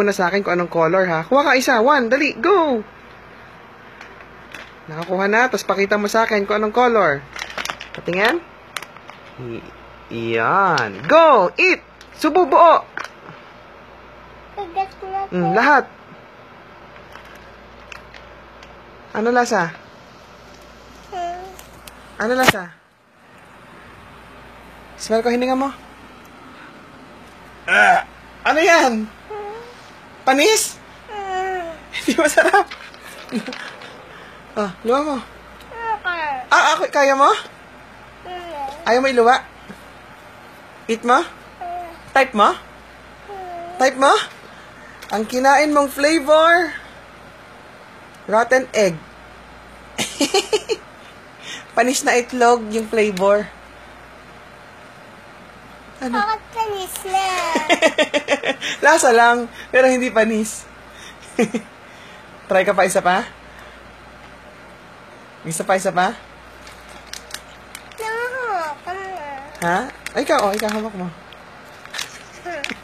Muna sa akin kung anong color ha. Kuha ka isa. One, dali, go! Nakakuha na, tapos pakita mo sa akin kung anong color. Patingin. Y- yan. Go! Eat! Subo buo! Mm, lahat. Ano lasa? Hmm. Ano lasa? Smell ko hininga mo. Ah, ano yan? Panis? Hmm. Hindi masarap. ah, luwa mo. Okay. Ah, ako, kaya mo? Hmm. Ayaw mo iluwa? Eat mo? Hmm. Type mo? Type mo? Ang kinain mong flavor? Rotten egg. Panis na itlog yung flavor. Ano? Bakit panis na? Lasa lang, pero hindi panis. Try ka pa isa pa? Isa pa, isa pa? Na. Ha? Ay, ikaw, oh, ikaw hawak mo.